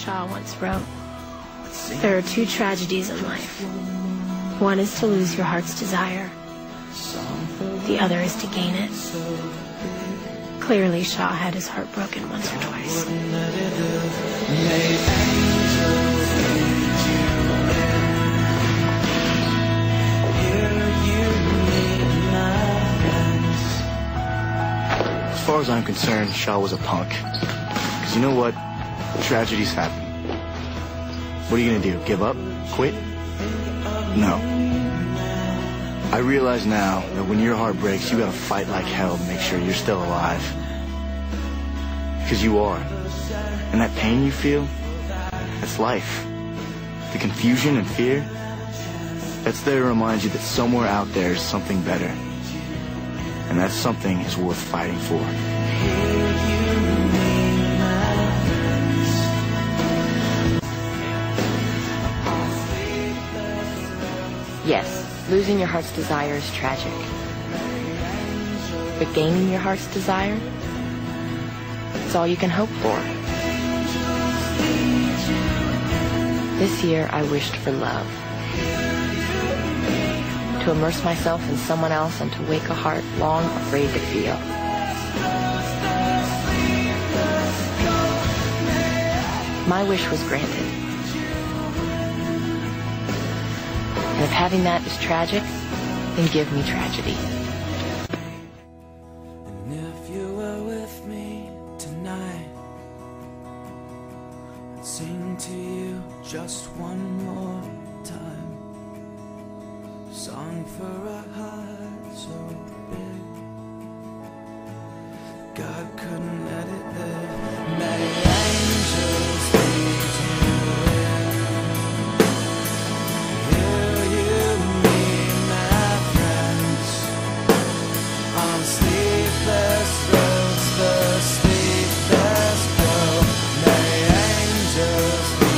Shaw once wrote, There are two tragedies in life. One is to lose your heart's desire. The other is to gain it. Clearly, Shaw had his heart broken once or twice. As far as I'm concerned, Shaw was a punk. Because you know what? Tragedies happen. What are you gonna do? Give up? Quit? No. I realize now that when your heart breaks, you gotta fight like hell to make sure you're still alive. Because you are. And that pain you feel, that's life. The confusion and fear, that's there to remind you that somewhere out there is something better. And that something is worth fighting for. Yes, losing your heart's desire is tragic. But gaining your heart's desire, it's all you can hope for. This year, I wished for love. To immerse myself in someone else and to wake a heart long afraid to feel. My wish was granted. And if having that is tragic, then give me tragedy. And if you were with me tonight, I'd sing to you just one more time. Song for Jesus.